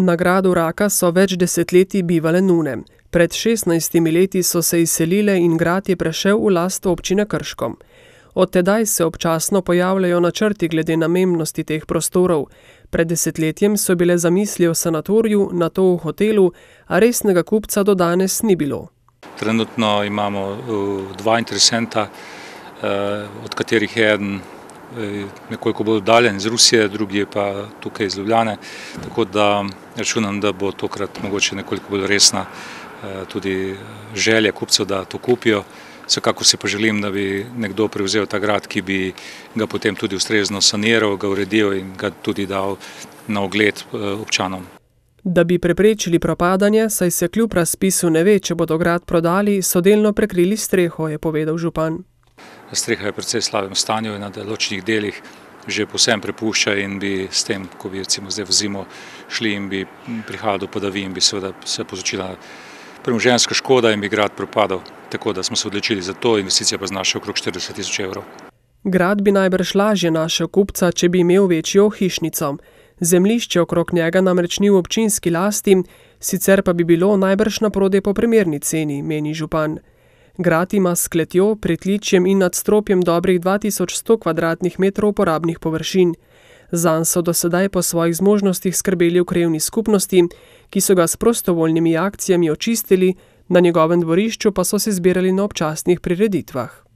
Na gradu Raka so več desetletij bivale nune. Pred šestnajstimi leti so se izselile in grad je prešel v last občine Krško. Od tedaj se občasno pojavljajo načrti glede namembnosti teh prostorov. Pred desetletjem so bile zamisli o sanatoriju, nato o hotelu, a resnega kupca do danes ni bilo. Trenutno imamo dva interesenta, od katerih je eden nekoliko bolj oddaljen iz Rusije, drugi je pa tukaj iz Ljubljane, tako da računam, da bo tokrat mogoče nekoliko bolj resna tudi želja kupcev, da to kupijo. Vsekakor si pa želim, da bi nekdo prevzel ta grad, ki bi ga potem tudi ustrezno saniral, ga uredil in ga tudi dal na ogled občanom. Da bi preprečili propadanje, saj se kljub razpisu ne ve, če bodo grad prodali, so delno prekrili streho, je povedal župan. Streha je v precej slabem stanju in na določenih delih že povsem prepušča in bi s tem, ko bi recimo zdaj v zimo šli in bi prihajalo do padavin, bi seveda se povzročila premoženjska škoda in bi grad propadel. Tako da smo se odločili za to, investicija pa znaša okrog štirideset tisoč evrov. Grad bi najbrž lažje našel kupca, če bi imel večjo hišnico. Zemljišče okrog njega namreč ni v občinski lasti, sicer pa bi bilo najbrž naprodaj po primerni ceni, meni župan. Grad ima s kletjo, pritličjem in nadstropjem dobrih dva tisoč sto kvadratnih metrov uporabnih površin. Zanj so do sedaj po svojih zmožnostih skrbeli v krajevni skupnosti, ki so ga s prostovoljnimi akcijami očistili, na njegovem dvorišču pa so se zbirali na občasnih prireditvah.